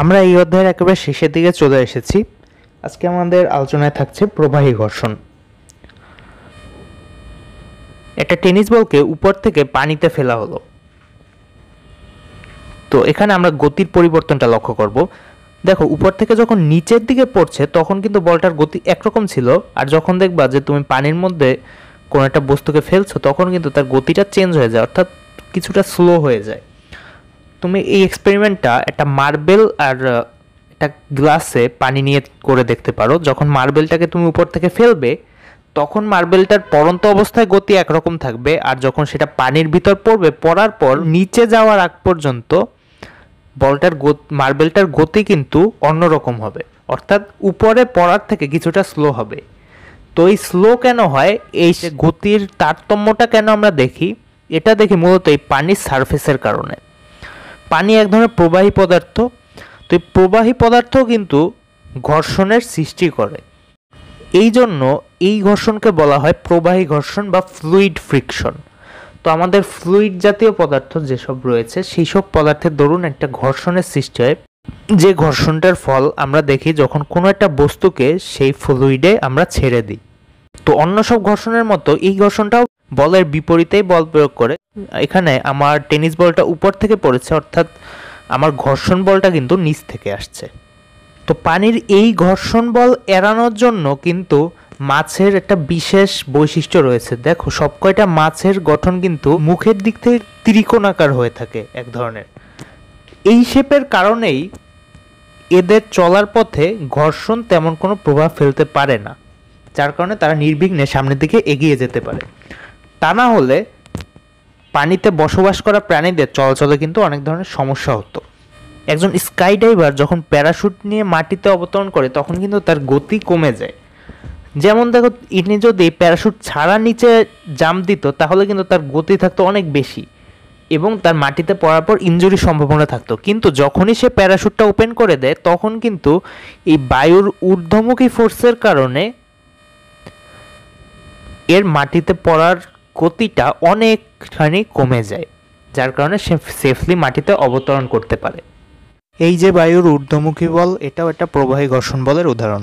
আমরা এই অধ্যায়ের একেবারে শেষের দিকে চলে এসেছি। আজকে আমাদের আলোচনায় থাকছে প্রবাহী ঘর্ষণ। একটা টেনিস বলকে উপর থেকে পানিতে ফেলা হলো। তো এখানে আমরা গতির পরিবর্তনটা লক্ষ্য করব। দেখো, উপর থেকে যখন নিচের দিকে পড়ছে, তখন কিন্তু বলটার গতি একরকম ছিল, আর যখন দেখবা যে তুমি পানির মধ্যে কোনো একটা বস্তুকে ফেলছো, তখন কিন্তু তার গতিটা চেঞ্জ হয়ে যায়, অর্থাৎ কিছুটা স্লো হয়ে যায়। তুমি এই এক্সপেরিমেন্টটা একটা মার্বেল আর একটা গ্লাসে পানি নিয়ে করে দেখতে পারো। যখন মার্বেলটাকে তুমি উপর থেকে ফেলবে, তখন মার্বেলটার পরন্ত অবস্থায় গতি একরকম থাকবে। আর যখন সেটা পানির ভিতর পড়বে, পড়ার পর নিচে যাওয়ার আগ পর্যন্ত বলটার মার্বেলটার গতি কিন্তু অন্যরকম হবে। অর্থাৎ উপরে পড়ার থেকে কিছুটা স্লো হবে। তো এই স্লো কেন হয়? এই গতির তারতম্যটা কেন আমরা দেখি? এটা দেখি মূলত এই পানির সারফেসের কারণে। পানি এক ধরনের প্রবাহী পদার্থ। তো এই প্রবাহী পদার্থ কিন্তু ঘর্ষণের সৃষ্টি করে। এই জন্য এই ঘর্ষণকে বলা হয় প্রবাহী ঘর্ষণ বা ফ্লুইড ফ্রিকশন তো আমাদের ফ্লুইড জাতীয় পদার্থ যেসব রয়েছে সেই সব পদার্থের দরুন একটা ঘর্ষণের সৃষ্টি হয়। যে ঘর্ষণটার ফল আমরা দেখি যখন কোনো একটা বস্তুকে সেই ফ্লুইডে আমরা ছেড়ে দিই। তো অন্য সব ঘর্ষণের মতো এই ঘর্ষণটাও বলের বিপরীতেই বল প্রয়োগ করে। এখানে আমার টেনিস বলটা উপর থেকে পড়েছে, অর্থাৎ আমার ঘর্ষণ বলটা কিন্তু নিচ থেকে আসছে। তো পানির এই ঘর্ষণ বল এড়ানোর জন্য কিন্তু মাছের একটা বিশেষ বৈশিষ্ট্য রয়েছে। দেখো, সব কয়টা মাছের গঠন কিন্তু মুখের দিক থেকে ত্রিকোণাকার হয়ে থাকে এক ধরনের। এই শেপের কারণেই এদের চলার পথে ঘর্ষণ তেমন কোনো প্রভাব ফেলতে পারে না, যার কারণে তারা নির্বিঘ্নে সামনের দিকে এগিয়ে যেতে পারে। তা না হলে পানিতে বসবাস করা প্রাণীদের চলাচলে কিন্তু অনেক ধরনের সমস্যা হতো। একজন স্কাই ডাইভার যখন প্যারাশুট নিয়ে মাটিতে অবতরণ করে, তখন কিন্তু তার গতি কমে যায়। যেমন দেখো, ইনি যদি প্যারাশুট ছাড়া নিচে জাম্প দিত, তাহলে কিন্তু তার গতি থাকতো অনেক বেশি এবং তার মাটিতে পড়ার পর ইঞ্জুরির সম্ভাবনা থাকতো। কিন্তু যখনই সে প্যারাশুটটা ওপেন করে দেয়, তখন কিন্তু এই বায়ুর ঊর্ধ্বমুখী ফোর্সের কারণে এর মাটিতে পড়ার গতিটা অনেকখানি কমে যায়, যার কারণে সে সেফলি মাটিতে অবতরণ করতে পারে। এই যে বায়ুর ঊর্ধ্বমুখী বল, এটাও একটা প্রবাহী ঘর্ষণ বলের উদাহরণ।